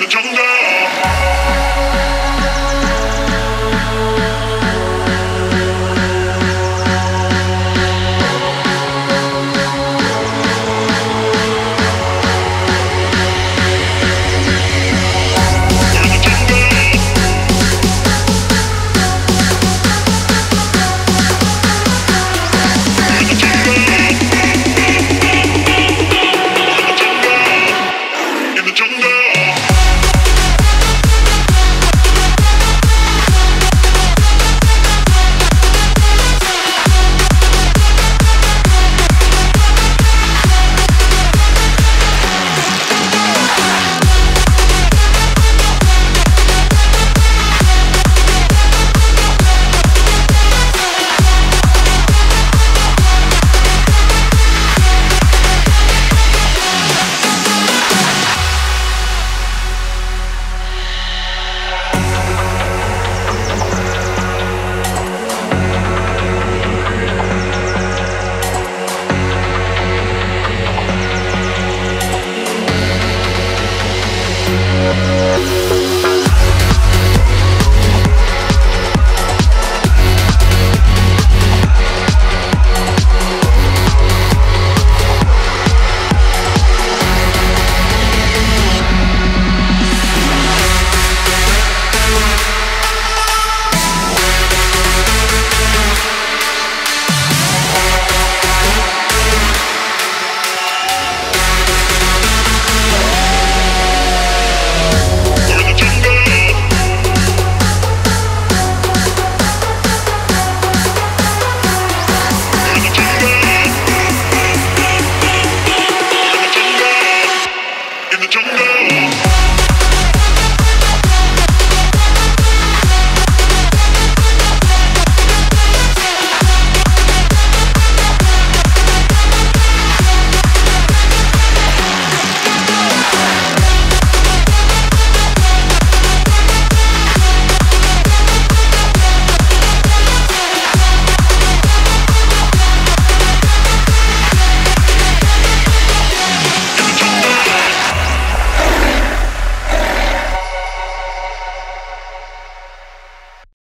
있는 적은가요?